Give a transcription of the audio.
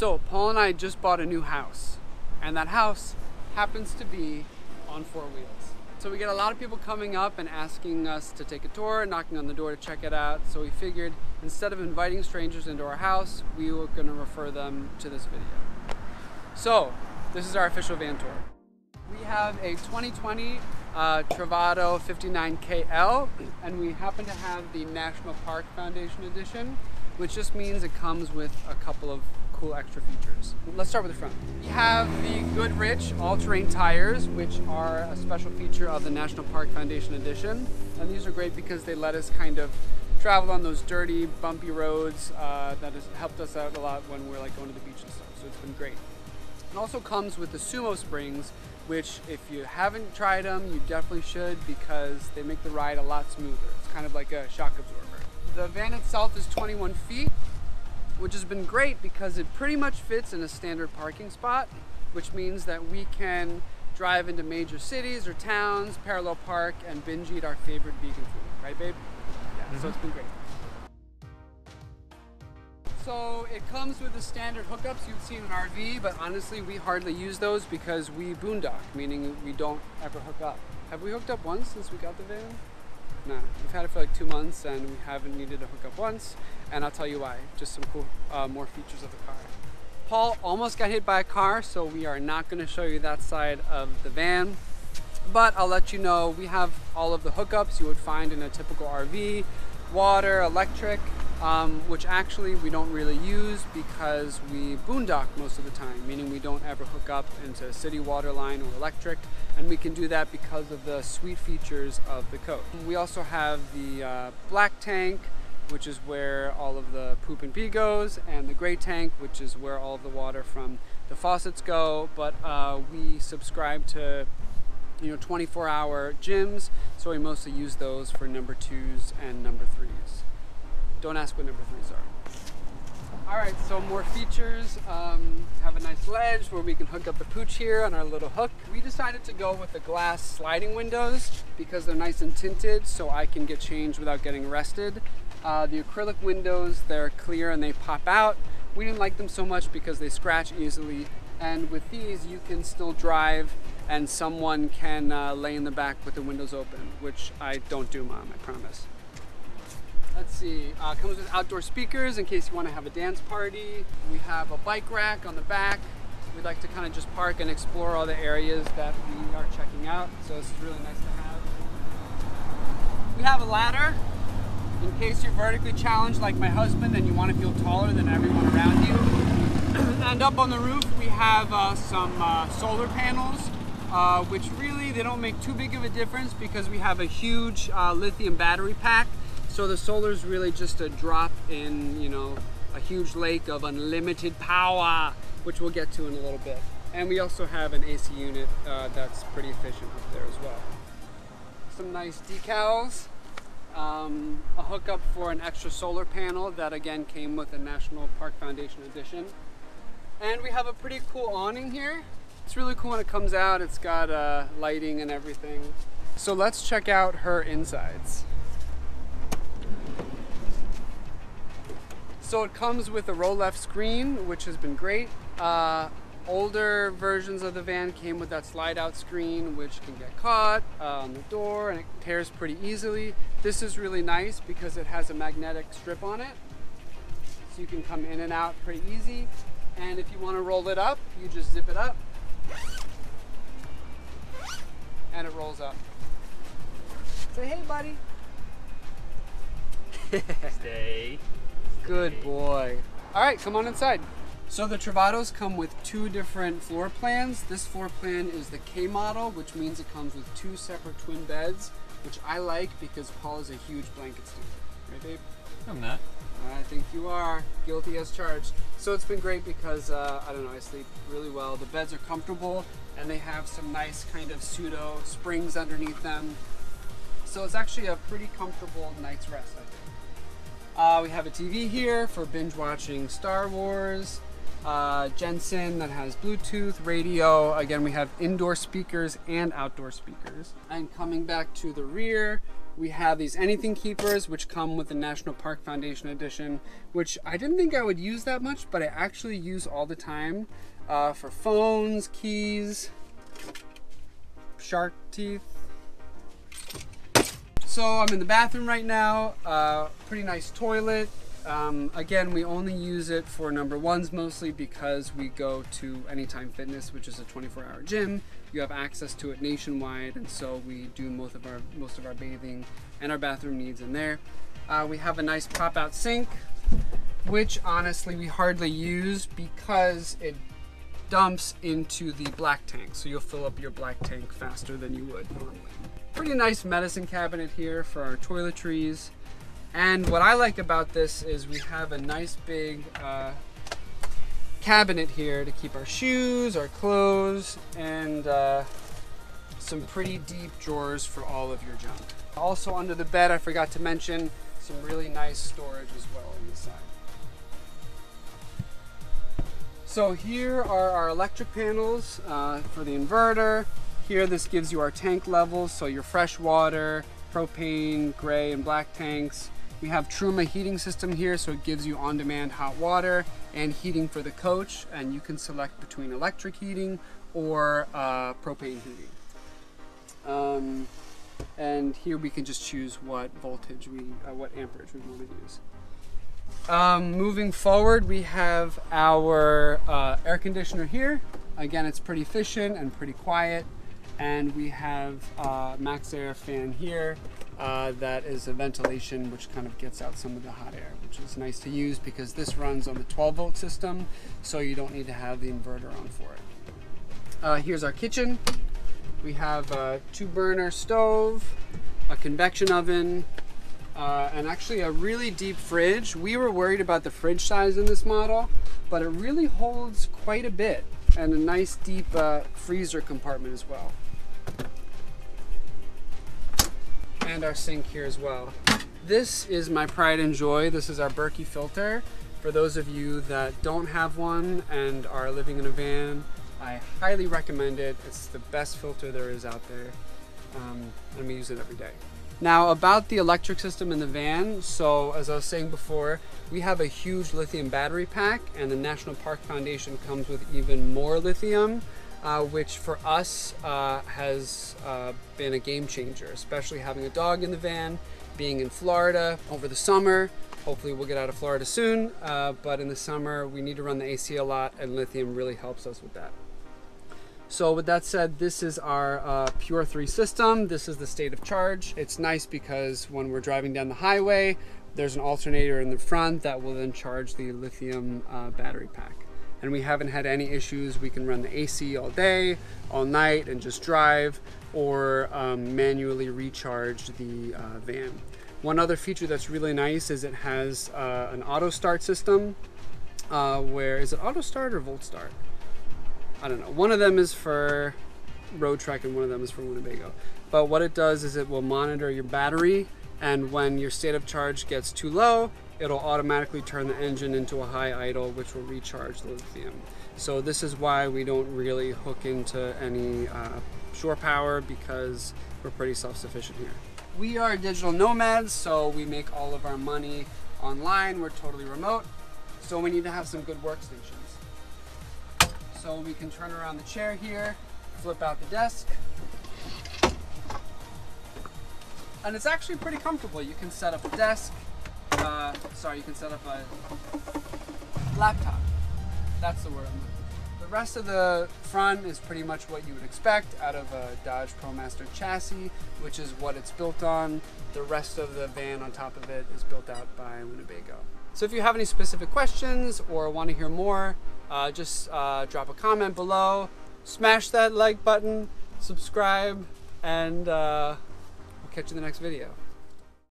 So Paul and I just bought a new house and that house happens to be on four wheels. So we get a lot of people coming up and asking us to take a tour, knocking on the door to check it out. So we figured instead of inviting strangers into our house, we were gonna refer them to this video. So this is our official van tour. We have a 2020 uh, Travato 59KL and we happen to have the National Park Foundation edition, which just means it comes with a couple of cool extra features. Let's start with the front. We have the Goodrich all-terrain tires, which are a special feature of the National Park Foundation edition. And these are great because they let us kind of travel on those dirty, bumpy roads uh, that has helped us out a lot when we're like going to the beach and stuff. So it's been great. It also comes with the Sumo springs, which if you haven't tried them, you definitely should because they make the ride a lot smoother. It's kind of like a shock absorber. The van itself is 21 feet which has been great because it pretty much fits in a standard parking spot, which means that we can drive into major cities or towns, parallel park, and binge eat our favorite vegan food, right babe? Yeah, mm -hmm. so it's been great. So it comes with the standard hookups you'd see in an RV, but honestly we hardly use those because we boondock, meaning we don't ever hook up. Have we hooked up once since we got the van? No, we've had it for like two months and we haven't needed to hook up once and I'll tell you why. Just some cool uh, more features of the car. Paul almost got hit by a car so we are not going to show you that side of the van but I'll let you know we have all of the hookups you would find in a typical RV, water, electric, um, which actually we don't really use because we boondock most of the time, meaning we don't ever hook up into city water line or electric, and we can do that because of the sweet features of the coat. We also have the uh, black tank, which is where all of the poop and pee goes, and the gray tank, which is where all of the water from the faucets go, but uh, we subscribe to you know 24 hour gyms so we mostly use those for number twos and number threes don't ask what number threes are. All right, so more features. Um, have a nice ledge where we can hook up the pooch here on our little hook. We decided to go with the glass sliding windows because they're nice and tinted so I can get changed without getting arrested. Uh, the acrylic windows, they're clear and they pop out. We didn't like them so much because they scratch easily. And with these, you can still drive and someone can uh, lay in the back with the windows open, which I don't do, Mom, I promise. Let's see, uh, comes with outdoor speakers in case you want to have a dance party. We have a bike rack on the back. We'd like to kind of just park and explore all the areas that we are checking out. So this is really nice to have. We have a ladder in case you're vertically challenged like my husband and you want to feel taller than everyone around you. and up on the roof we have uh, some uh, solar panels uh, which really they don't make too big of a difference because we have a huge uh, lithium battery pack so the solar is really just a drop in, you know, a huge lake of unlimited power, which we'll get to in a little bit. And we also have an AC unit uh, that's pretty efficient up there as well. Some nice decals, um, a hookup for an extra solar panel that again came with the National Park Foundation edition. And we have a pretty cool awning here. It's really cool when it comes out. It's got uh, lighting and everything. So let's check out her insides. So it comes with a roll left screen, which has been great. Uh, older versions of the van came with that slide out screen, which can get caught uh, on the door and it tears pretty easily. This is really nice because it has a magnetic strip on it. So you can come in and out pretty easy. And if you want to roll it up, you just zip it up and it rolls up. Say hey buddy. Stay. Good boy. All right, come on inside. So the Travatos come with two different floor plans. This floor plan is the K model, which means it comes with two separate twin beds, which I like because Paul is a huge blanket stealer. Right, babe? I'm not. I think you are. Guilty as charged. So it's been great because, uh, I don't know, I sleep really well. The beds are comfortable and they have some nice kind of pseudo springs underneath them. So it's actually a pretty comfortable night's rest, I think. Uh, we have a TV here for binge watching Star Wars. Uh, Jensen that has Bluetooth, radio. Again, we have indoor speakers and outdoor speakers. And coming back to the rear, we have these anything keepers, which come with the National Park Foundation edition, which I didn't think I would use that much, but I actually use all the time uh, for phones, keys, shark teeth. So I'm in the bathroom right now. Uh, pretty nice toilet. Um, again, we only use it for number ones mostly because we go to Anytime Fitness, which is a 24-hour gym. You have access to it nationwide, and so we do most of our most of our bathing and our bathroom needs in there. Uh, we have a nice pop-out sink, which honestly we hardly use because it dumps into the black tank, so you'll fill up your black tank faster than you would normally. Pretty nice medicine cabinet here for our toiletries. And what I like about this is we have a nice big uh, cabinet here to keep our shoes, our clothes, and uh, some pretty deep drawers for all of your junk. Also under the bed, I forgot to mention, some really nice storage as well on the side. So here are our electric panels uh, for the inverter. Here this gives you our tank levels, so your fresh water, propane, gray and black tanks, we have Truma heating system here, so it gives you on-demand hot water and heating for the coach, and you can select between electric heating or uh, propane heating. Um, and here we can just choose what voltage we, uh, what amperage we want to use. Um, moving forward, we have our uh, air conditioner here. Again, it's pretty efficient and pretty quiet. And we have uh, MaxxAir fan here uh, that is a ventilation which kind of gets out some of the hot air, which is nice to use because this runs on the 12 volt system, so you don't need to have the inverter on for it. Uh, here's our kitchen. We have a two burner stove, a convection oven, uh, and actually a really deep fridge. We were worried about the fridge size in this model, but it really holds quite a bit and a nice deep uh, freezer compartment as well. and our sink here as well. This is my pride and joy. This is our Berkey filter. For those of you that don't have one and are living in a van, I highly recommend it. It's the best filter there is out there. Um, and we use it every day. Now about the electric system in the van, so as I was saying before, we have a huge lithium battery pack and the National Park Foundation comes with even more lithium uh, which for us uh, has uh, been a game changer, especially having a dog in the van, being in Florida over the summer. Hopefully we'll get out of Florida soon, uh, but in the summer we need to run the AC a lot and lithium really helps us with that. So with that said, this is our uh, Pure 3 system. This is the state of charge. It's nice because when we're driving down the highway, there's an alternator in the front that will then charge the lithium uh, battery pack and we haven't had any issues. We can run the AC all day, all night, and just drive, or um, manually recharge the uh, van. One other feature that's really nice is it has uh, an auto start system. Uh, where is it auto start or volt start? I don't know. One of them is for Roadtrek and one of them is for Winnebago. But what it does is it will monitor your battery and when your state of charge gets too low, it'll automatically turn the engine into a high idle, which will recharge the lithium. So this is why we don't really hook into any uh, shore power because we're pretty self-sufficient here. We are digital nomads, so we make all of our money online. We're totally remote, so we need to have some good workstations. So we can turn around the chair here, flip out the desk, and it's actually pretty comfortable. You can set up a desk, uh, sorry, you can set up a laptop. That's the word I'm looking for. The rest of the front is pretty much what you would expect out of a Dodge ProMaster chassis, which is what it's built on. The rest of the van on top of it is built out by Winnebago. So if you have any specific questions or want to hear more, uh, just uh, drop a comment below, smash that like button, subscribe, and uh, we'll catch you in the next video.